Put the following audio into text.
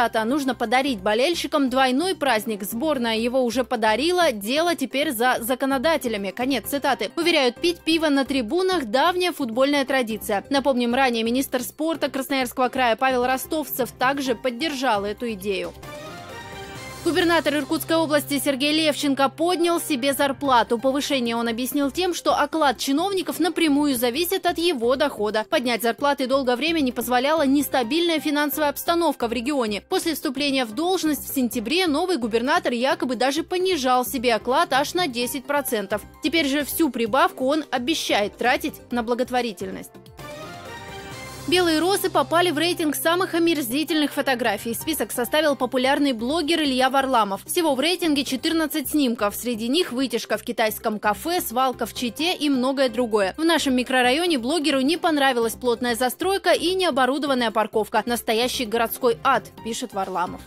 Цитата, нужно подарить болельщикам двойной праздник. Сборная его уже подарила, дело теперь за законодателями. Конец цитаты. Уверяют, пить пиво на трибунах – давняя футбольная традиция. Напомним, ранее министр спорта Красноярского края Павел Ростовцев также поддержал эту идею. Губернатор Иркутской области Сергей Левченко поднял себе зарплату. Повышение он объяснил тем, что оклад чиновников напрямую зависит от его дохода. Поднять зарплаты долгое время не позволяла нестабильная финансовая обстановка в регионе. После вступления в должность в сентябре новый губернатор якобы даже понижал себе оклад аж на 10%. Теперь же всю прибавку он обещает тратить на благотворительность. Белые розы попали в рейтинг самых омерзительных фотографий. Список составил популярный блогер Илья Варламов. Всего в рейтинге 14 снимков. Среди них вытяжка в китайском кафе, свалка в Чите и многое другое. В нашем микрорайоне блогеру не понравилась плотная застройка и необорудованная парковка. Настоящий городской ад, пишет Варламов.